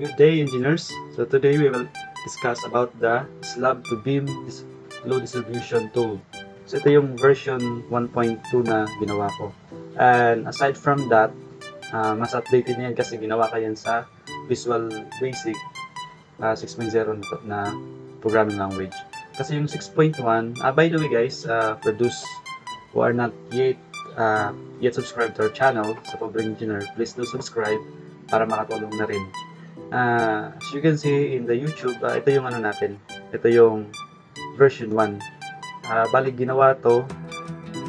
Good day engineers. So today we will discuss about the slab to beam load distribution tool. So ito yung version 1.2 na ginawa ko. And aside from that, uh, mas updated na yan kasi ginawa ko yan sa Visual Basic uh, 6.0 na programming language. Kasi yung 6.1, uh, by the way guys, uh, those who are not yet uh, yet subscribed to our channel sa Pobre Engineer, please do subscribe para makatulong na rin uh, as you can see in the YouTube, uh, ito yung ano natin. Ito yung version 1. Uh, balik ginawa to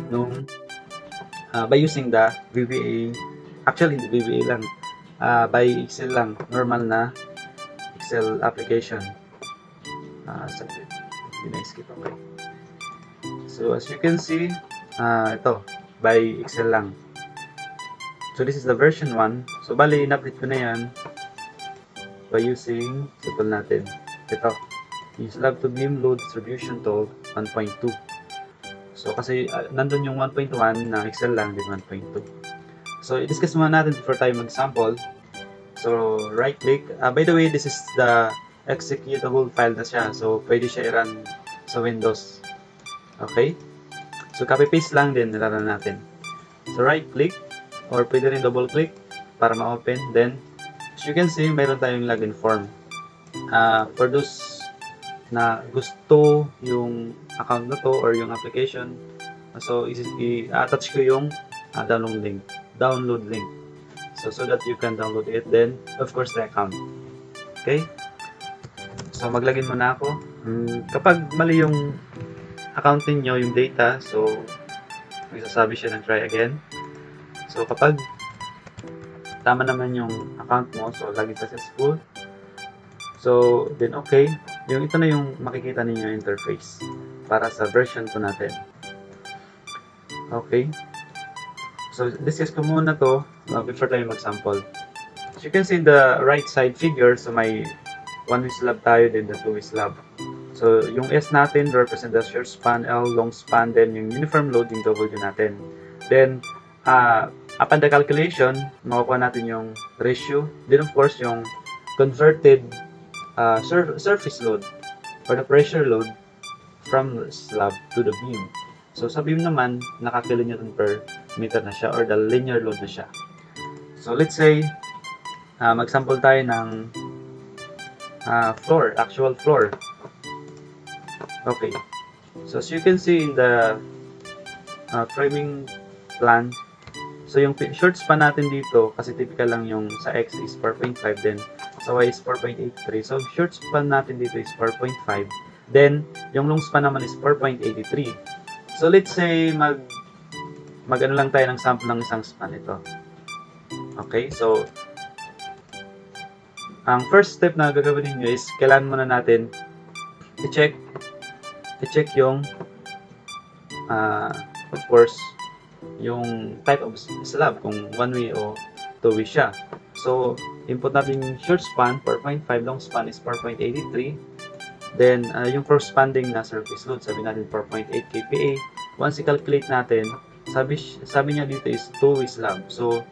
nung uh, by using the VBA actually hindi VBA lang uh, by Excel lang normal na Excel application uh, saglit skip eh. so as you can see uh, ito by Excel lang so this is the version 1 so bali in-update ko na yan by using sa tool natin. Ito, yung slab to beam load distribution tool 1.2. So, kasi uh, nandun yung 1.1 na Excel lang, din 1.2. So, i-discuss muna natin before tayo mag-sample. So, right-click. Uh, by the way, this is the executable file na siya. So, pwede siya i-run sa Windows. Okay? So, copy-paste lang din nilala natin. So, right-click or pwede rin double-click para ma-open. Then, As you can see, mayroon tayong login form. Uh, for those na gusto yung account na to or yung application, so i-attach ko yung uh, download link. Download link. So, so that you can download it. Then, of course, the account. Okay? So, maglagin muna ako. Hmm, kapag mali yung account niyo yung data, so, magsasabi siya ng try again. So, kapag tama naman yung account mo, so lagi successful. So, then okay. Yung ito na yung makikita ninyo interface para sa version 2 natin. Okay. So, discuss ko muna to uh, before tayo mag-sample. As you can see in the right side figure, so may one way slab tayo, then the two way slab. So, yung S natin represent the short span, L long span, then yung uniform load yung W natin. Then, uh, upon the calculation, makukuha natin yung ratio. Then of course, yung converted uh, sur surface load or the pressure load from the slab to the beam. So sa beam naman, nakakilonewton per meter na siya or the linear load na siya. So let's say, uh, mag-sample tayo ng uh, floor, actual floor. Okay. So as you can see in the uh, framing plan, So, yung short span natin dito, kasi typical lang yung sa X is 4.5, then sa Y is 4.83. So, short span natin dito is 4.5. Then, yung long span naman is 4.83. So, let's say, mag, mag ano lang tayo ng sample ng isang span ito. Okay, so, ang first step na gagawin niyo is, kailangan muna natin i-check i-check yung uh, of course, yung type of slab, kung one way o two way siya. So, input natin short span, 4.5, long span is 4.83. Then, uh, yung corresponding na surface load, sabi natin 4.8 kPa. Once i-calculate natin, sabi, sabi niya dito is two-way slab. So,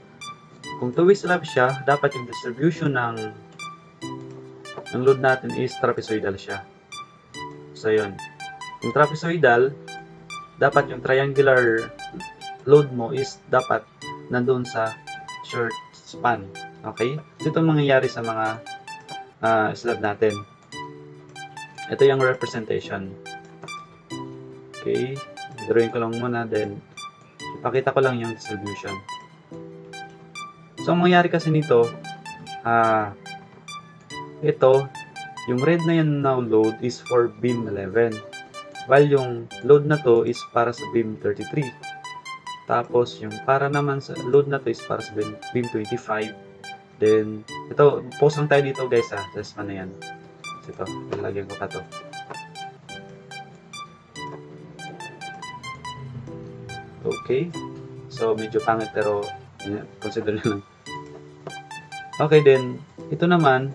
kung two-way slab siya, dapat yung distribution ng ng load natin is trapezoidal siya. So, yun. Yung trapezoidal, dapat yung triangular load mo is dapat nandun sa short span. Okay? So, ito mangyayari sa mga uh, slab natin. Ito yung representation. Okay? Drawing ko lang muna, then ipakita ko lang yung distribution. So, ang mangyayari kasi nito, ah, uh, ito, yung red na yan now load is for beam 11. While yung load na to is para sa beam 33. Tapos, yung para naman sa load na to is para sa beam 25. Then, ito, post lang tayo dito guys ha. Just ano yan. Ito, lalagyan ko pa to. Okay. So, medyo pangit pero consider nyo lang. Okay, then, ito naman,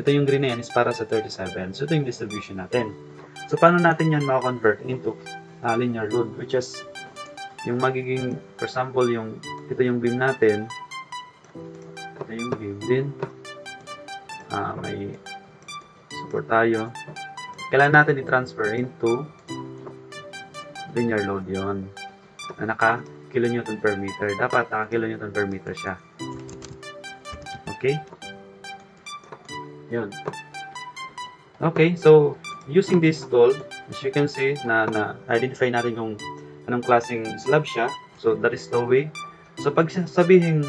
ito yung green na yan is para sa 37. So, ito yung distribution natin. So, paano natin yan makakonvert into uh, linear load which is yung magiging, for example, yung, ito yung beam natin, ito yung beam din, ah, may support tayo, kailangan natin i-transfer into linear load yon na naka kilonewton per meter. Dapat naka kilonewton per meter siya. Okay? Yun. Okay, so using this tool, as you can see, na, na identify natin yung anong klaseng slab siya. So that is the way. So pag sabihin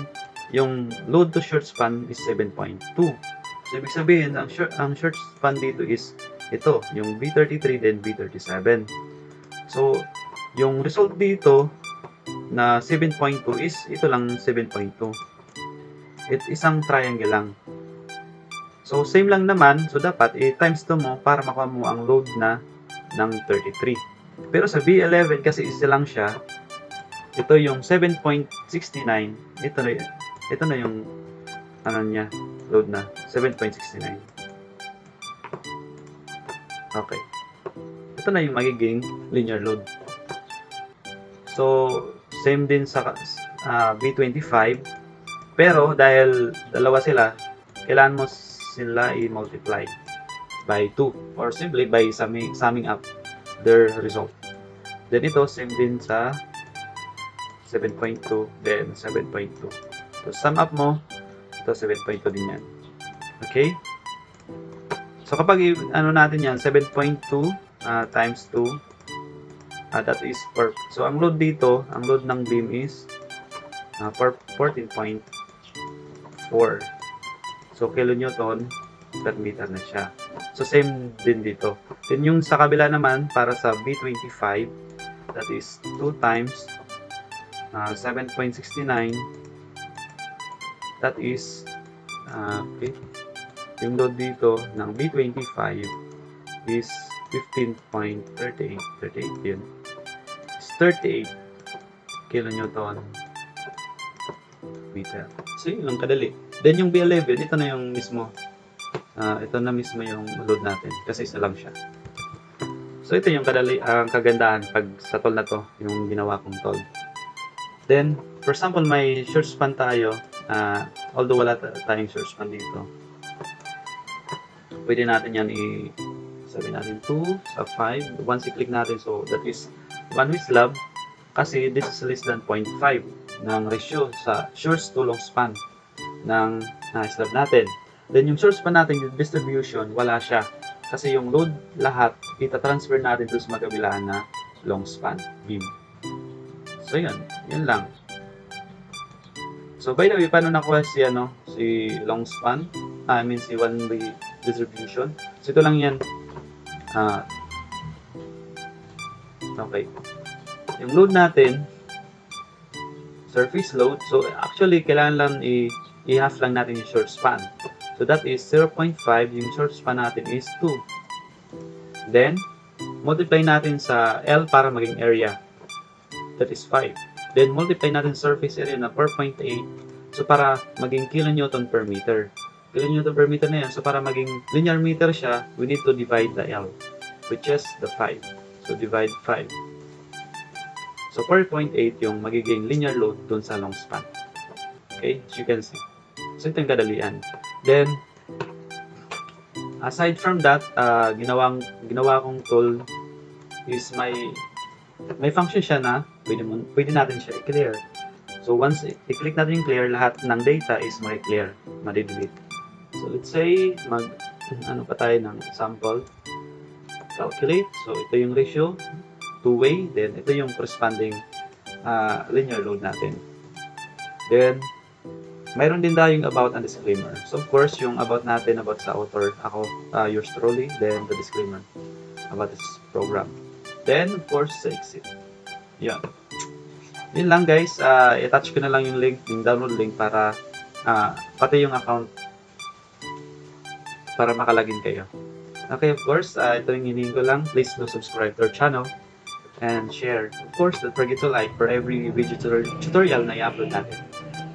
yung load to short span is 7.2. So ibig sabihin, ang short, ang short span dito is ito, yung B33 then B37. So, yung result dito na 7.2 is ito lang 7.2. It isang triangle lang. So, same lang naman. So, dapat i-times 2 mo para makuha mo ang load na ng 33. Pero sa B11 kasi isa lang siya, ito yung 7.69. Ito na, ito na yung ano niya, load na. 7.69. Okay. Ito na yung magiging linear load. So, same din sa uh, B25. Pero, dahil dalawa sila, kailangan mo sila i-multiply by 2 or simply by summing, up their result. Then ito, same din sa 7.2, then 7.2. So, sum up mo, ito 7.2 din yan. Okay? So, kapag ano natin yan, 7.2 uh, times 2, uh, that is per, so ang load dito, ang load ng beam is uh, per 14.4. So, kilonewton per meter na siya. So, same din dito. Then, yung sa kabila naman, para sa B25, that is 2 times uh, 7.69 that is uh, okay, yung load dito ng B25 is 15.38 38 yun is 38 kilonewton meter so yun lang kadali then yung B11 ito na yung mismo uh, ito na mismo yung load natin kasi isa lang siya. So ito yung kadali ang uh, kagandahan pag sa tool na to yung ginawa kong tool then for example may short span tayo uh, although wala tayong short span dito. Pwede natin yan i sabi natin 2 sa 5 once i-click natin so that is one way slab kasi this is less than 0.5 ng ratio sa short to long span ng uh, slab natin then yung short span natin yung distribution wala siya kasi yung load lahat ita-transfer natin doon sa magkabilaan na long span beam so yun yun lang so by the way paano nakuha si ano si long span I mean si one way distribution. So, ito lang yan. Uh, okay. Yung load natin, surface load. So, actually, kailangan lang i-half lang natin yung short span. So, that is 0.5. Yung short span natin is 2. Then, multiply natin sa L para maging area. That is 5. Then, multiply natin surface area na 4.8. So, para maging kilonewton per meter kilonewton per meter na yan. So, para maging linear meter siya, we need to divide the L, which is the 5. So, divide 5. So, 4.8 yung magiging linear load dun sa long span. Okay? As you can see. So, ito yung kadalian. Then, aside from that, uh, ginawang, ginawa kong tool is may may function siya na pwede, mo, pwede natin siya i-clear. So, once i-click natin yung clear, lahat ng data is ma-clear, ma-delete. So, let's say, mag, ano pa tayo ng sample. Calculate. So, ito yung ratio. Two-way. Then, ito yung corresponding uh, linear load natin. Then, mayroon din tayong about and disclaimer. So, of course, yung about natin, about sa author, ako, uh, yours truly, then the disclaimer about this program. Then, of course, sa exit. Yan. Yun lang guys, uh, i-attach ko na lang yung link, yung download link para uh, pati yung account para makalagin kayo. Okay, of course, uh, ito yung hinihingi ko lang. Please do subscribe to our channel and share. Of course, don't forget to like for every video tutorial na i-upload natin.